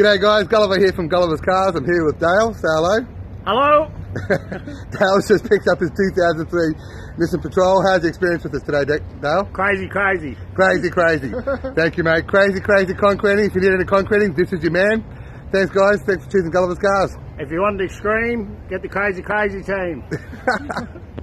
G'day guys, Gulliver here from Gulliver's Cars. I'm here with Dale. Say hello. Hello. Dale's just picked up his 2003 Nissan Patrol. How's the experience with us today, Dale? Crazy, crazy. Crazy, crazy. Thank you, mate. Crazy, crazy concreting. If you need any concreting, this is your man. Thanks, guys. Thanks for choosing Gulliver's Cars. If you want to scream, get the crazy, crazy team.